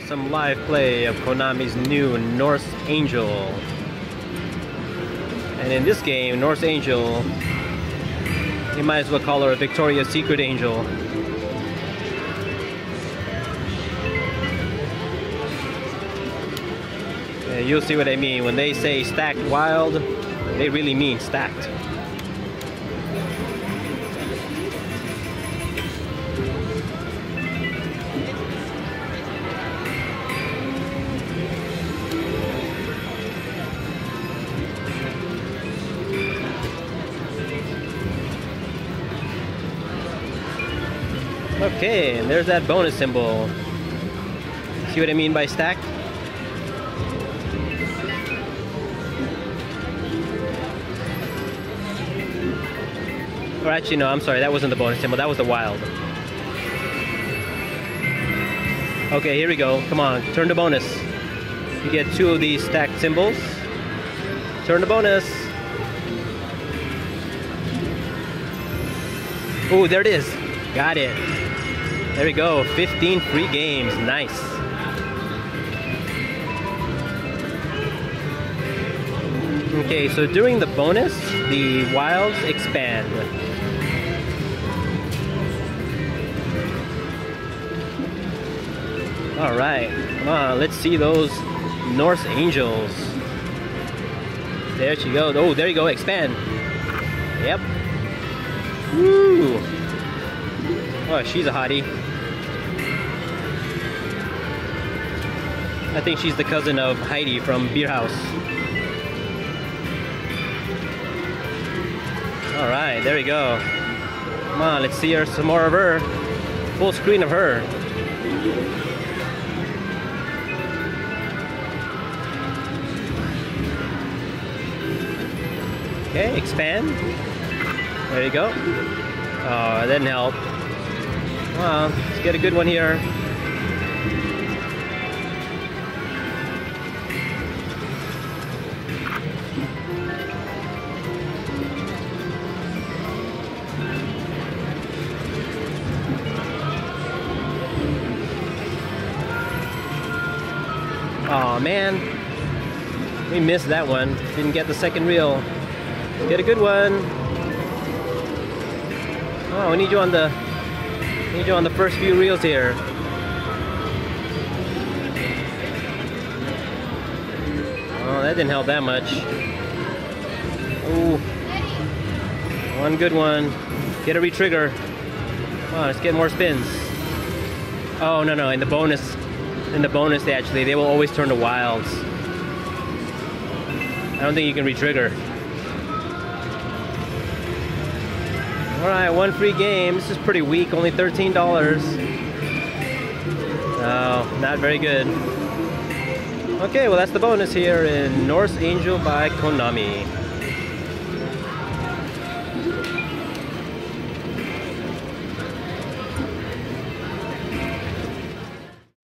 some live play of Konami's new Norse Angel. And in this game, Norse Angel, you might as well call her a Victoria's Secret Angel. You'll see what I mean. When they say stacked wild, they really mean stacked. Okay, and there's that bonus symbol. See what I mean by stack? Or actually, no, I'm sorry, that wasn't the bonus symbol, that was the wild. Okay, here we go. Come on, turn the bonus. You get two of these stacked symbols. Turn the bonus. Oh, there it is. Got it. There we go. 15 free games. Nice. Okay, so during the bonus, the wilds expand. All right, come on, let's see those Norse Angels. There she goes. Oh, there you go, expand. Yep. Woo! Oh, she's a hottie. I think she's the cousin of Heidi from Bier Haus. Alright, there we go. Come on, let's see her some more of her. Full screen of her. Okay, expand. There you go. Oh, that didn't help. Let's get a good one here. Oh man, we missed that one. Didn't get the second reel. Get a good one. Oh, we need you on the you on the first few reels here. Oh, that didn't help that much. Ooh. One good one. Get a retrigger. Come on, let's get more spins. Oh no no, in the bonus in the bonus actually they will always turn to wilds. I don't think you can retrigger. Alright, one free game. This is pretty weak, only $13. No, oh, not very good. Okay, well that's the bonus here in Norse Angel by Konami.